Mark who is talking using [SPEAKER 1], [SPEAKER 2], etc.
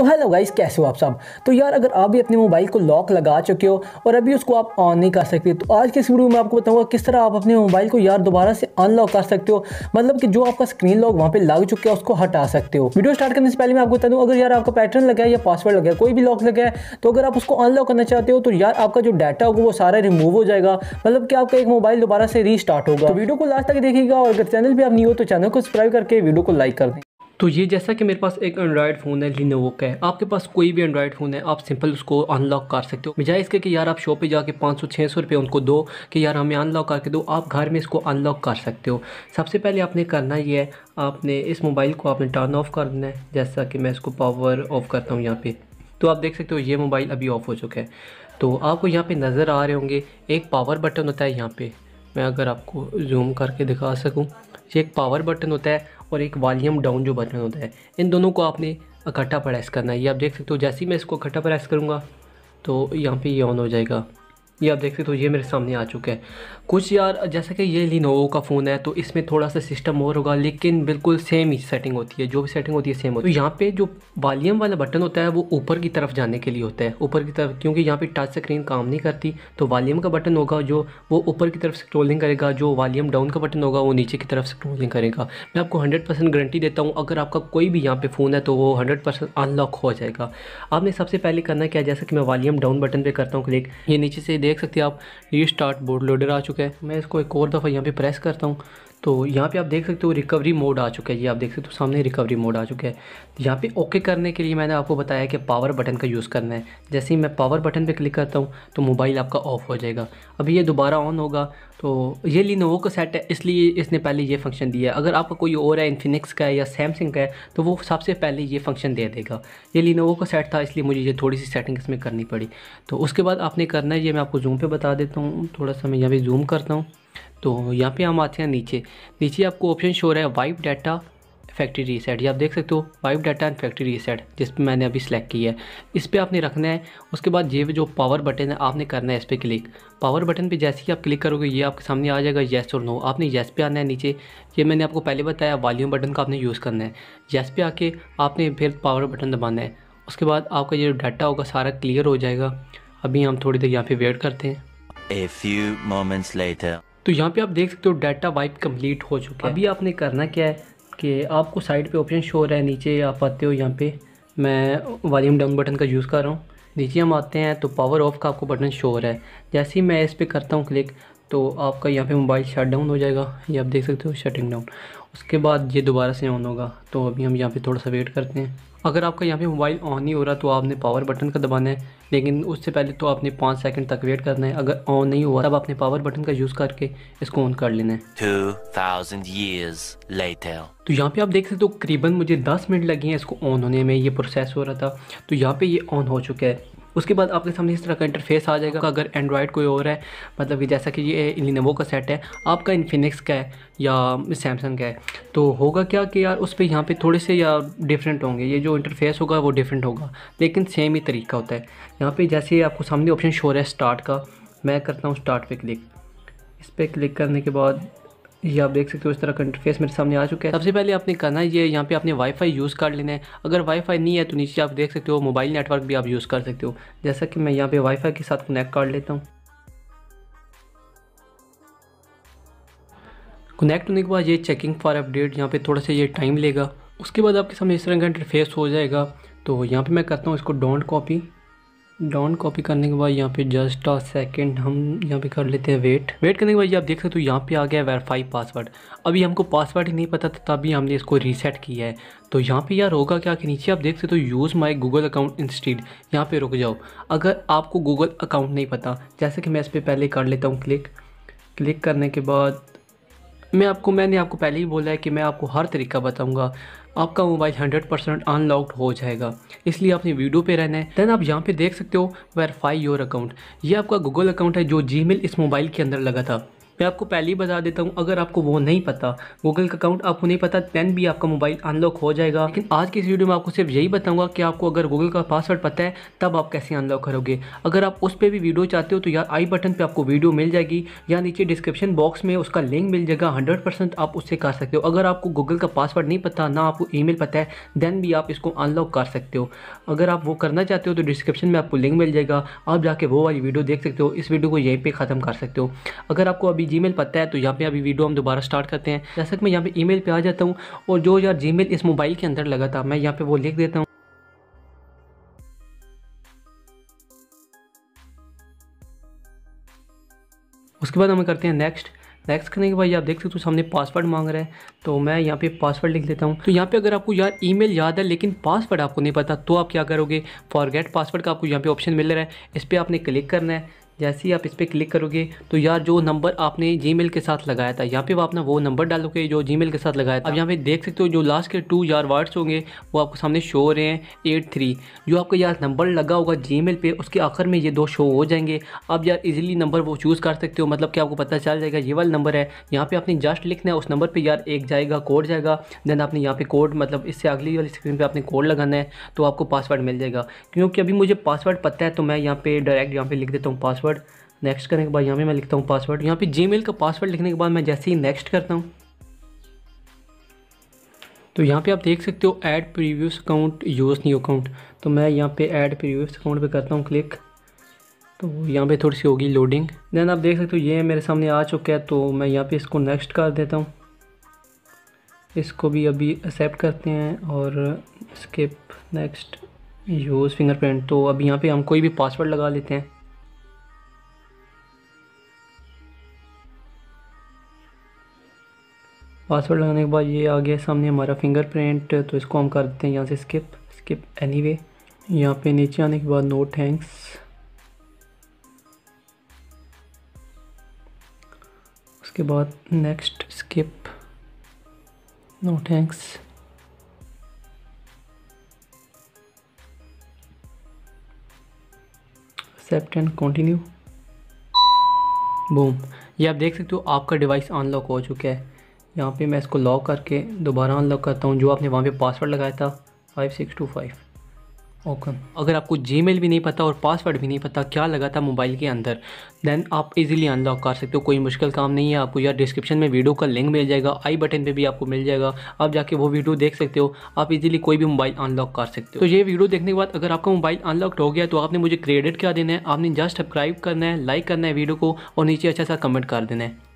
[SPEAKER 1] तो hello guys कैसे हो आप सब? तो यार, अगर आप भी अपने मोबाइल को लॉक लगा चुके हो और अभी उसको आप ऑन नहीं कर सकते तो आज के इस वीडियो में आपको बताऊँगा किस तरह आप अपने मोबाइल को यार दोबारा से अनलॉक कर सकते हो। मतलब कि जो आपका स्क्रीन लॉक वहाँ पे लग चुका है, उसको हटा सकते हो। वीडियो स्टार्ट करने से पहले मैं आपको बता दूँ, अगर यार आपका पैटर्न लगा है या पासवर्ड लगा है, कोई भी लॉक लगा है तो अगर आप उसको अनलॉक करना चाहते हो तो यार आपका जो डाटा होगा वो सारा रिमूव हो जाएगा। मतलब कि आपका एक मोबाइल दोबारा से रीस्टार्ट होगा। तो वीडियो को लास्ट तक देखिएगा और अगर चैनल पर आप नहीं हो तो चैनल को सब्सक्राइब करके वीडियो को लाइक कर दें। तो ये जैसा कि मेरे पास एक एंड्रॉयड फ़ोन है लिनोवो का है। आपके पास कोई भी एंड्रॉयड फ़ोन है, आप सिंपल उसको अनलॉक कर सकते हो। बजाय इसके कि यार आप शॉप पे जाके पाँच सौ छः सौ रुपये उनको दो, कि यार हमें अनलॉक करके दो, आप घर में इसको अनलॉक कर सकते हो। सबसे पहले आपने करना ये है, आपने इस मोबाइल को आपने टर्न ऑफ़ कर देना है, जैसा कि मैं इसको पावर ऑफ़ करता हूँ यहाँ पर तो आप देख सकते हो ये मोबाइल अभी ऑफ़ हो चुका है। तो आपको यहाँ पर नज़र आ रहे होंगे, एक पावर बटन होता है यहाँ पर मैं अगर आपको जूम करके दिखा सकूँ, ये एक पावर बटन होता है और एक वॉल्यूम डाउन जो बटन होता है, इन दोनों को आपने इकट्ठा प्रेस करना है। ये आप देख सकते हो, जैसे ही मैं इसको इकट्ठा प्रेस करूँगा तो यहाँ पे ये ऑन हो जाएगा। ये आप देख सकते हो, ये मेरे सामने आ चुका है। कुछ यार, जैसा कि ये लिनोवो का फ़ोन है तो इसमें थोड़ा सा सिस्टम और होगा, लेकिन बिल्कुल सेम ही सेटिंग होती है, जो भी सेटिंग होती है सेम होती है। तो यहाँ पे जो वॉल्यूम वाला बटन होता है, वो ऊपर की तरफ़ जाने के लिए होता है। ऊपर की तरफ़, क्योंकि यहाँ पे टच स्क्रीन काम नहीं करती तो वॉल्यूम का बटन होगा जो, वो ऊपर की तरफ़ स्क्रोलिंग करेगा, जो वॉल्यूम डाउन का बटन होगा, वो नीचे की तरफ़ स्क्रोलिंग करेगा। मैं आपको हंड्रेड परसेंट गारंटी देता हूँ, अगर आपका कोई भी यहाँ पर फ़ोन है तो वो हंड्रेड परसेंट अनलॉक हो जाएगा। आपने सबसे पहले करना क्या, जैसा कि मैं वॉल्यूम डाउन बटन पर करता हूँ क्लिक ये नीचे से देख सकते हैं आप, ये स्टार्ट बोर्ड लोडर आ चुका है। मैं इसको एक और दफ़ा यहाँ पे प्रेस करता हूँ। तो यहाँ पे आप देख सकते हो रिकवरी मोड आ चुका है। ये आप देख सकते हो सामने रिकवरी मोड आ चुका है। यहाँ पे ओके करने के लिए मैंने आपको बताया कि पावर बटन का यूज़ करना है। जैसे ही मैं पावर बटन पे क्लिक करता हूँ तो मोबाइल आपका ऑफ़ हो जाएगा। अभी ये दोबारा ऑन होगा तो ये लिनोवो का सेट है, इसलिए इसने पहले ये फ़ंक्शन दिया है। अगर आपका कोई और है इन्फिनिक्स का है या सैमसंग का है तो वो सबसे पहले ये फ़ंक्शन दे देगा। ये लिनोवो का सेट था, इसलिए मुझे ये थोड़ी सी सेटिंग इसमें करनी पड़ी। तो उसके बाद आपने करना है, ये मैं आपको जूम पर बता देता हूँ। थोड़ा सा मैं यहाँ पर जूम करता हूँ। तो यहाँ पे हम आते हैं नीचे। नीचे आपको ऑप्शन शो रहा है वाइप डाटा फैक्ट्री रीसेट ये आप देख सकते हो wipe data and factory reset जिस पर मैंने अभी सेलेक्ट किया है। इस पर आपने रखना है, उसके बाद ये जो पावर बटन है, आपने करना है इस पर क्लिक पावर बटन पे जैसे ही आप क्लिक करोगे, ये आपके सामने आ जाएगा येस और नो आपने येस पे आना है नीचे। ये मैंने आपको पहले बताया वॉल्यूम बटन का आपने यूज़ करना है। येस पे आके आपने फिर पावर बटन दबाना है। उसके बाद आपका जो डाटा होगा, सारा क्लियर हो जाएगा। अभी हम थोड़ी देर यहाँ पे वेट करते हैं।
[SPEAKER 2] A few moments later.
[SPEAKER 1] तो यहाँ पे आप देख सकते हो डाटा वाइप कंप्लीट हो चुका है। अभी आपने करना क्या है कि आपको साइड पे ऑप्शन शो रहा है, नीचे आप आते हो यहाँ पे। मैं वॉल्यूम डाउन बटन का यूज़ कर रहा हूँ। नीचे हम आते हैं तो पावर ऑफ़ का आपको बटन शो रहा है। जैसे ही मैं इस पर करता हूँ क्लिक तो आपका यहाँ पे मोबाइल शट डाउन हो जाएगा। ये आप देख सकते हो शटिंग डाउन उसके बाद ये दोबारा से ऑन होगा। तो अभी हम यहाँ पे थोड़ा सा वेट करते हैं। अगर आपका यहाँ पे मोबाइल ऑन नहीं हो रहा तो आपने पावर बटन का दबाना है लेकिन उससे पहले तो आपने पाँच सेकंड तक वेट करना है। अगर ऑन नहीं हुआ तब आपने पावर बटन का यूज़ करके इसको ऑन कर लेना है।
[SPEAKER 2] 2000 years later.
[SPEAKER 1] तो यहाँ पे आप देख सकते हो तो करीबन मुझे 10 मिनट लगे हैं इसको ऑन होने में। ये प्रोसेस हो रहा था। तो यहाँ पे ये ऑन हो चुका है। उसके बाद आपके सामने इस तरह का इंटरफेस आ जाएगा। अगर एंड्रॉयड कोई और है मतलब कि जैसा कि ये लिनोवो का सेट है, आपका इन्फिनिक्स का है या सैमसंग का है तो होगा क्या कि यार उस पर यहाँ पे थोड़े से या डिफरेंट होंगे? ये जो इंटरफेस होगा वो डिफरेंट होगा, लेकिन सेम ही तरीका होता है। यहाँ पर जैसे आपको सामने ऑप्शन शो है स्टार्ट का, मैं करता हूँ स्टार्ट पे क्लिक इस पर क्लिक करने के बाद ये आप देख सकते हो, इस तरह का इंटरफेस मेरे सामने आ चुका है। सबसे पहले आपने करना है ये, यहाँ पे आपने वाईफाई यूज़ कर लेना है। अगर वाईफाई नहीं है तो नीचे आप देख सकते हो मोबाइल नेटवर्क भी आप यूज़ कर सकते हो। जैसा कि मैं यहाँ पे वाईफाई के साथ कनेक्ट कर लेता हूँ। कनेक्ट होने के बाद ये चेकिंग फॉर अपडेट यहाँ पे थोड़ा सा ये टाइम लेगा। उसके बाद आपके सामने इस तरह का इंटरफेस हो जाएगा। तो यहाँ पे मैं करता हूँ इसको डोंट कॉपी डाउन कॉपी करने के बाद यहाँ पे जस्ट अ सेकंड हम यहाँ पे कर लेते हैं वेट। वेट करने के बाद ये आप देख सकते हो यहाँ पे आ गया वेरीफाई पासवर्ड। अभी हमको पासवर्ड ही नहीं पता था, तभी हमने इसको रीसेट किया है। तो यहाँ पे यार होगा क्या कि नीचे आप देख सकते हो use my Google account instead यहाँ पे रुक जाओ। अगर आपको गूगल अकाउंट नहीं पता, जैसे कि मैं इस पर पहले कर लेता हूँ क्लिक क्लिक करने के बाद मैं आपको, मैंने आपको पहले ही बोला है कि मैं आपको हर तरीका बताऊँगा। आपका मोबाइल 100 परसेंट अनलॉक्ड हो जाएगा। इसलिए आपने वीडियो पे रहना है। देन आप यहाँ पे देख सकते हो वेरीफाई योर अकाउंट ये आपका गूगल अकाउंट है जो जी इस मोबाइल के अंदर लगा था। मैं आपको पहले ही बता देता हूँ, अगर आपको वो नहीं पता गूगल का अकाउंट आपको नहीं पता दैन भी आपका मोबाइल अनलॉक हो जाएगा। लेकिन आज की इस वीडियो में आपको सिर्फ़ यही बताऊँगा कि आपको अगर गूगल का पासवर्ड पता है, तब आप कैसे अनलॉक करोगे। अगर आप उस पर भी वीडियो चाहते हो तो यार आई बटन पर आपको वीडियो मिल जाएगी, या नीचे डिस्क्रिप्शन बॉक्स में उसका लिंक मिल जाएगा हंड्रेड आप उससे कर सकते हो। अगर आपको गूगल का पासवर्ड नहीं पता, ना आपको ईमेल पता है देन भी आप इसको अनलॉक कर सकते हो। अगर आप वो करना चाहते हो तो डिस्क्रिप्शन में आपको लिंक मिल जाएगा, आप जाके वो वाली वीडियो देख सकते हो, इस वीडियो को यहीं पे ख़त्म कर सकते हो। अगर आपको अभी जीमेल पता है तो यहाँ पे अभी वीडियो हम दोबारा स्टार्ट करते हैं। जैसा कि मैं यहाँ पे ईमेल पे आ जाता हूँ, और जो यार जीमेल इस मोबाइल के अंदर लगा था, मैं यहाँ पे वो लिख देता हूँ। उसके बाद हमें करते हैं नेक्स्ट नेक्स्ट करने के बाद आप देख सकते हो, सामने पासवर्ड मांग रहा है तो मैं यहाँ पे पासवर्ड लिख लेता हूँ। तो यहाँ पे अगर आपको यार ईमेल याद है, लेकिन पासवर्ड आपको नहीं पता तो आप क्या करोगे? फॉरगेट पासवर्ड का आपको यहाँ पे ऑप्शन मिल रहा है। इस पर आपने क्लिक करना है। जैसे ही आप इस पर क्लिक करोगे तो यार जो नंबर आपने जी के साथ लगाया था, यहाँ पे वो अपना वो नंबर डालोगे जो जी के साथ लगाया था। अब यहाँ पे देख सकते हो जो लास्ट के टू यार वर्ड्स होंगे, वो आपको सामने शो हो रहे हैं एट थ्री जो आपका यार नंबर लगा होगा जी पे, उसके आखिर में ये दो शो हो जाएँगे। अब यार इजीली नंबर वो चूज़ कर सकते हो मतलब कि आपको पता चल जाएगा, ये वाला नंबर है। यहाँ पे आपने जस्ट लिखना है, उस नंबर पर यार एक जाएगा कोड जाएगा। देन आपने यहाँ पे कोड मतलब इससे अगली वाली स्क्रीन पर आपने कोड लगाना है तो आपको पासवर्ड मिल जाएगा। क्योंकि अभी मुझे पासवर्ड पता है तो मैं यहाँ पे डायरेक्ट यहाँ पे लिख देता हूँ पासवर्ड नेक्स्ट करने के बाद यहाँ पे मैं लिखता हूँ पासवर्ड यहाँ पे जी का पासवर्ड लिखने के बाद मैं जैसे ही नेक्स्ट करता हूँ। तो यहाँ पे आप देख सकते हो add previous account use new account तो मैं यहाँ पे ऐड प्रीवियस अकाउंट पे करता हूँ क्लिक तो यहाँ पे थोड़ी सी होगी लोडिंग देन आप देख सकते हो ये मेरे सामने आ चुका है तो मैं यहाँ पे इसको नेक्स्ट कर देता हूँ। इसको भी अभी एक्सेप्ट करते हैं और स्किप नेक्स्ट यूज़ फिंगरप्रिंट तो अभी यहाँ पे हम कोई भी पासवर्ड लगा लेते हैं। पासवर्ड लगाने के बाद ये आ गया सामने हमारा फिंगरप्रिंट तो इसको हम कर देते हैं यहाँ से स्किप स्किप एनीवे यहाँ पे नीचे आने के बाद नो थैंक्स उसके बाद next skip no thanks accept and continue boom ये आप देख सकते हो आपका डिवाइस अनलॉक हो चुका है। यहाँ पे मैं इसको लॉक करके दोबारा अनलॉक करता हूँ जो आपने वहाँ पे पासवर्ड लगाया था five six two five okay अगर आपको जी भी नहीं पता और पासवर्ड भी नहीं पता क्या लगा था मोबाइल के अंदर देन आप इजीली अनलॉक कर सकते हो कोई मुश्किल काम नहीं है आपको यार डिस्क्रिप्शन में वीडियो का लिंक मिल जाएगा आई बटन पे भी आपको मिल जाएगा आप जाके वो वीडियो देख सकते हो आप इजीली कोई भी मोबाइल अनलॉक कर सकते हो। तो ये वीडियो देखने के बाद अगर आपका मोबाइल अनलॉक हो गया तो आपने मुझे क्रेडिट क्या देना है आपने जस्ट सब्सक्राइब करना है लाइक करना है वीडियो को और नीचे अच्छा सा कमेंट कर देना है।